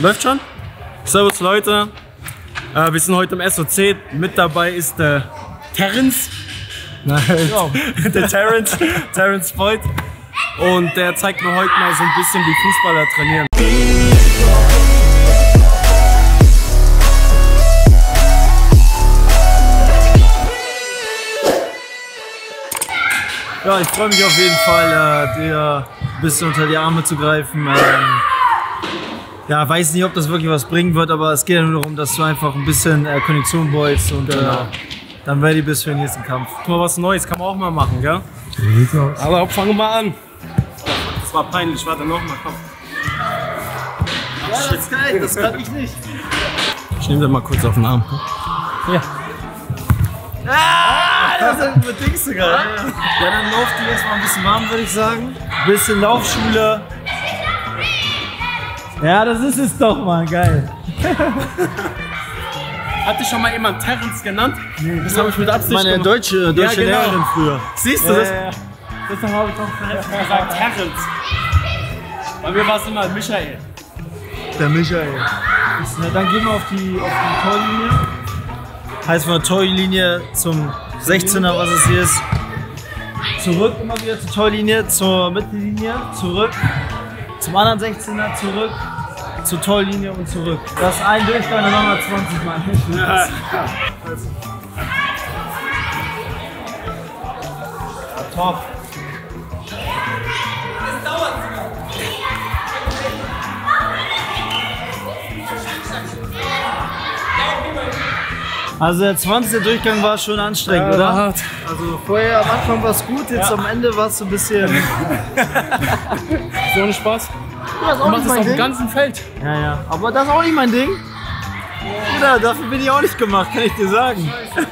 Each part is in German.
Läuft schon? Servus Leute. Äh, wir sind heute im SOC. Mit dabei ist der Terrence. Nein, der Terrence, Terrence Voigt. Und der zeigt mir heute mal so ein bisschen, wie Fußballer trainieren. Ja, ich freue mich auf jeden Fall, äh, dir ein bisschen unter die Arme zu greifen. Ähm, ja, weiß nicht, ob das wirklich was bringen wird, aber es geht ja nur darum, dass du einfach ein bisschen äh, Kondition beugst und äh, dann ready bist für den nächsten Kampf. Mal was Neues, kann man auch mal machen, gell? Aus. Aber fangen wir mal an. Das war peinlich, warte noch mal, komm. Ja, das ist geil, das kann ich nicht. Ich nehme dir mal kurz auf den Arm. Ja. Ah, das sind bedingst du gerade. Ja, dann lauf die erstmal ein bisschen warm, würde ich sagen. Bisschen Laufschule. Ja, das ist es doch mal, geil. Hat dich schon mal jemand Terrence genannt? Nee. Das habe ich mit Absicht Meine gemacht. deutsche, deutsche Ja, genau. Lehrerin früher. Siehst du das? Ja, ja. Deshalb habe ich doch gesagt Terrence. Bei mir war es immer Michael. Der Michael. Na, dann gehen wir auf die, auf die Torlinie. Heißt von der Torlinie zum 16er, was es hier ist. Zurück immer wieder zur Torlinie, zur Mittellinie, zurück. Zum anderen 16er, zurück. Zur Torlinie und zurück. Das ist ein Durchgang, dann machen wir 20 Mal. Ja. Top. Also der 20. Durchgang war schon anstrengend, Ja, oder? hart. Also vorher am Anfang war es gut, jetzt am Ende war es so ein bisschen. So ohne Spaß. Das Du machst es auf dem ganzen Feld. Ja, ja. Aber das ist auch nicht mein Ding. Bruder, dafür bin ich auch nicht gemacht, kann ich dir sagen.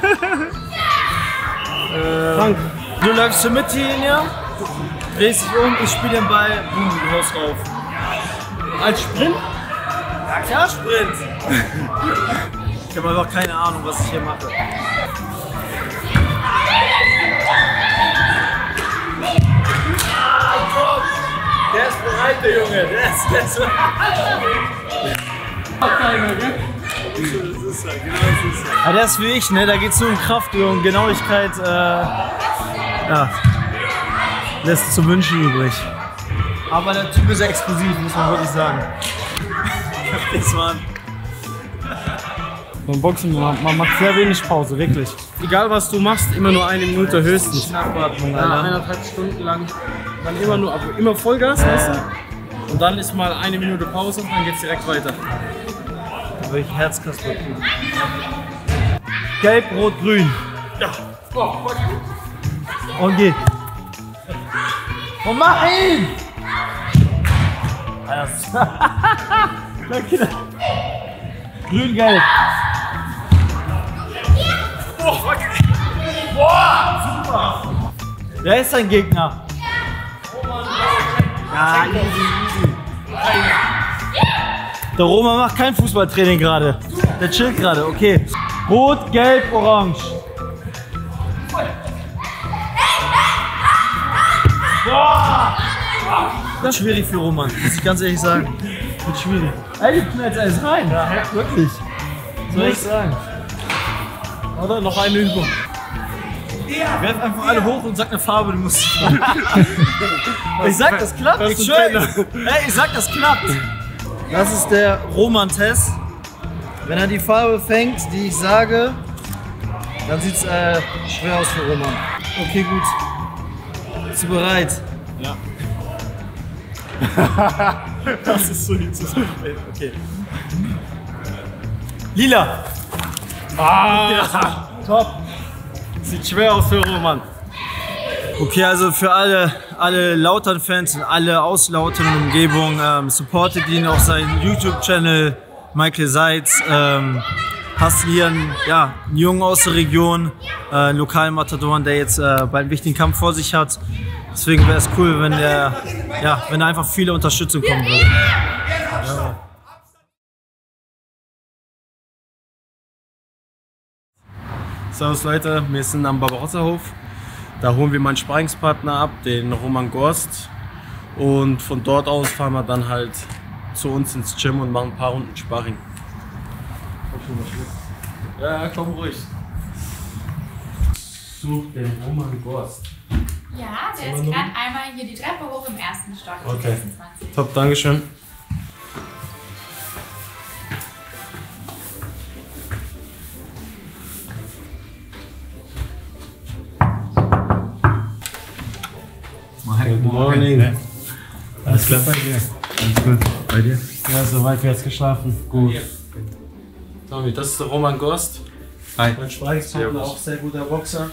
äh, Frank. Du läufst zur Mittellinie, drehst dich um, ich spiele den Ball, boom, du haust drauf. Als Sprint? Ja klar, Sprint. ich habe einfach keine Ahnung, was ich hier mache. Der ist bereit, der Junge. Der ist, der ist Ja, der ist wie ich, ne? Da geht es nur um Kraft und Genauigkeit. Äh, ja, lässt zu wünschen übrig. Aber der Typ ist explosiv, muss man wirklich sagen. das war Beim Boxen, man, man macht sehr wenig Pause, wirklich. Egal was du machst, immer nur eine Minute höchstens. Schnappatmung, Ja, eineinhalb Stunden lang. Dann immer nur, aber immer Vollgas, weißt du? Und dann ist mal eine Minute Pause und dann geht's direkt weiter. Wirklich Herzkasper. Gelb, Rot, Grün. Ja. Oh. Und geht. Und mach ihn! Okay. Grün, Gelb. Oh, fuck. Wer ist dein Gegner? Ja, easy, easy. Der Roma macht kein Fußballtraining gerade. Der chillt gerade, okay. Rot, Gelb, Orange. Boah! Das ist schwierig für Roman, muss ich ganz ehrlich sagen. Wird schwierig. Ey, du knallst alles rein. Ja, wirklich. Soll ich sagen. Oder noch eine Übung. Werf einfach alle hoch und sag eine Farbe, du musst. ich sag, das klappt. Das Ich Ey, ich sag, das klappt. Das ist der Roman-Test. Wenn er die Farbe fängt, die ich sage, dann sieht's äh, schwer aus für Roman. Okay, gut. Bist du bereit? Ja. das ist so nicht zusammen. Okay. Lila. Ah, Top. sieht schwer aus für Roman. Okay, also für alle, alle Lautern-Fans und alle aus Lautern und Umgebung, ähm, supportet ihn auf seinem YouTube-Channel, Michael Seitz. Ähm, hast hier einen, ja, einen Jungen aus der Region, äh, einen lokalen Matadoren, der jetzt äh, bald einen wichtigen Kampf vor sich hat. Deswegen wäre es cool, wenn der, ja, wenn einfach viele Unterstützung kommen würde. Servus Leute, wir sind am Barbarossa-Hof. Da holen wir meinen Sparringspartner ab, den Roman Gorst. Und von dort aus fahren wir dann halt zu uns ins Gym und machen ein paar Runden Sparring. Ja, komm ruhig. Such den Roman Gorst. Ja, der ist gerade einmal hier die Treppe hoch im ersten Stock. Okay. 26. Top, Dankeschön. Good morning. Alles klar bei dir? Alles gut. Bei dir? Ja, soweit wir jetzt geschlafen. Gut. Tommy, das ist der Roman Gorst. Hi. Mein Sparringspartner, auch sehr guter Boxer.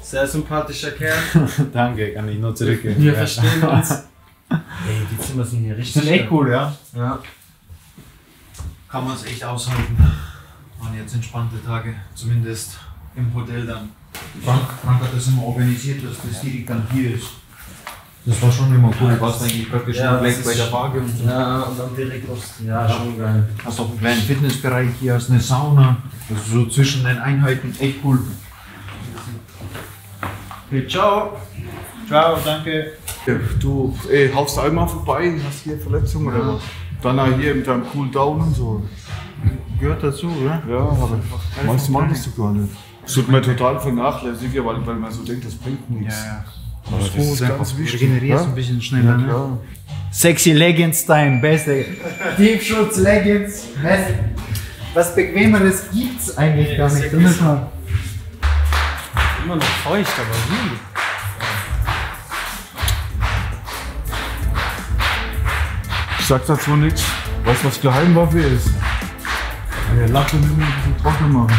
Sehr sympathischer Kerl. Danke, kann ich nur zurückgeben. Wir verstehen uns. Ey, die Zimmer sind hier richtig. Sind echt cool, ja? Ja. Kann man es echt aushalten. Waren jetzt entspannte Tage, zumindest im Hotel dann. Frank, Frank hat das immer organisiert, dass das direkt dann hier ist. Das war schon immer cool. Du warst eigentlich praktisch Ja, nur gleich das bei ist- der Waage und Ja, und dann direkt aus. Ja, schon geil. hast auch einen kleinen Fitnessbereich hier, hast eine Sauna. Also so zwischen den Einheiten echt cool. Okay, ciao. Ciao, danke. Du ey, haust einmal vorbei, hast hier Verletzungen oder was? Dann auch hier mit deinem Cool Down und so. Gehört dazu, oder? Ja, aber meistens machen das doch gar nicht. Das tut mir total vernachlässigen, weil, weil man so denkt, das bringt nichts. ja. Aber das ist ganz wichtig. Regenerierst ja? ein bisschen schneller, Ja, ne? Sexy Leggings Time, beste. Tiefschutz Leggings. Was, was bequemeres gibt's eigentlich gar nicht. Da müssen wir- Immer noch feucht, aber wie? Ich sag dazu nichts. Weißt du, was Geheimwaffe ist? Der Latte wir ein bisschen trocken machen.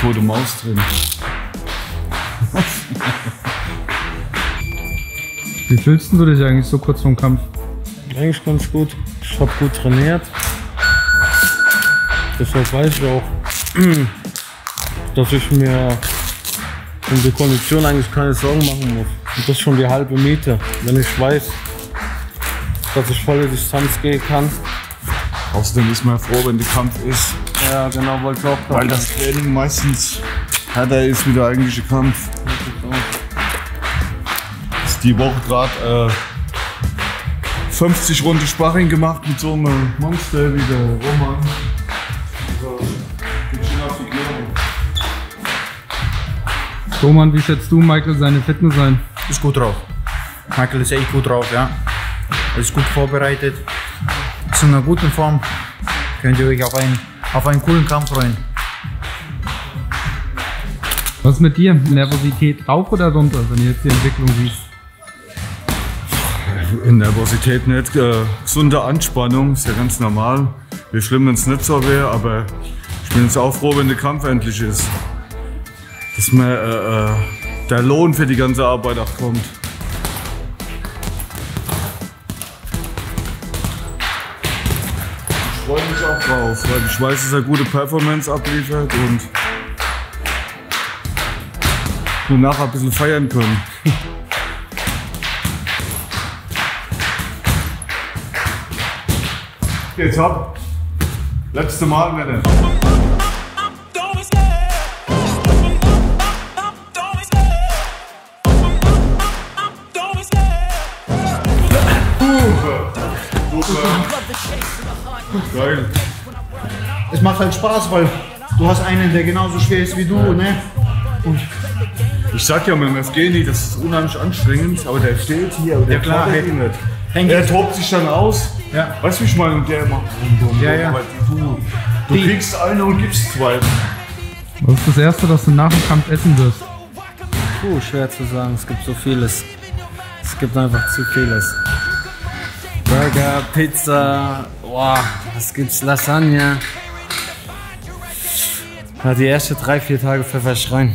Tote Maus drin. Wie fühlst du dich eigentlich so kurz vorm Kampf? Eigentlich ganz gut. Ich habe gut trainiert. Deshalb weiß ich auch, dass ich mir um die Kondition eigentlich keine Sorgen machen muss. Und das ist schon die halbe Miete. Wenn ich weiß, dass ich volle Distanz gehen kann. Außerdem ist man froh, wenn der Kampf ist, Ja, genau, wollte ich auch weil das Training meistens härter ist wie der eigentliche Kampf. Ist die Woche gerade äh, 50 Runden Sparring gemacht mit so einem Monster wie der Roman. Also, bin schon auf die Klärung. Roman, wie schätzt du Michael seine Fitness ein? Ist gut drauf. Michael ist echt gut drauf, ja. Er ist gut vorbereitet. Ist in einer guten Form. Könnt ihr euch auf einen, auf einen coolen Kampf freuen. Was ist mit dir? Nervosität rauf oder runter, wenn du jetzt die Entwicklung siehst? Nervosität nicht, äh, gesunde Anspannung, ist ja ganz normal. Wäre schlimm, wenn es nicht so wäre, aber ich bin jetzt auch froh, wenn der Kampf endlich ist. Dass mir äh, äh, der Lohn für die ganze Arbeit auch kommt. Auch drauf, weil ich weiß, dass er gute Performance abliefert und wir nachher ein bisschen feiern können. Jetzt ab. Letzte Mal, Männer. Geil. Es macht halt Spaß, weil du hast einen, der genauso schwer ist wie du, ne? Ich sag ja mit dem Evgeny, das ist unheimlich anstrengend, aber der steht hier und der Ja, klar, hey. nicht. Henk Er ist- tobt sich dann aus. Ja. Weißt du, wie ich meine? Und der macht rum, rum, Ja, rum, ja. Du, du Die- kriegst eine und gibst zwei. Was ist das Erste, das du nach dem Kampf essen wirst? Puh, schwer zu sagen. Es gibt so vieles. Es gibt einfach zu vieles. Burger, Pizza, boah, was gibt's? Lasagne. Ja, die ersten drei, vier Tage pfeffer ich rein.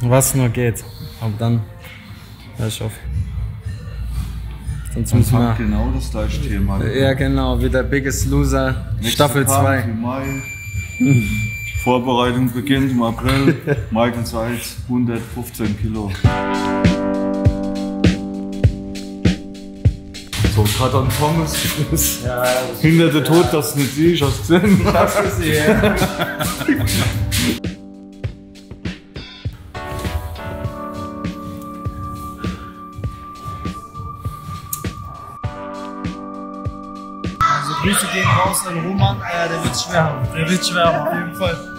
Was nur geht. Aber dann hör ich auf. Sonst müssen wir. genau das gleiche Thema. Ja, genau, wie der Biggest Loser, Staffel 2. Im Mai. Vorbereitung beginnt im April. Michael Seitz, 115 Kilo. So, gerade an Pommes. Ja, das Hinter der Tod, das nicht ich, hast du gesehen? Ich hab's gesehen. Also Grüße gehen raus an Roman, äh, der wird schwer haben. Der wird schwer haben, auf jeden Fall.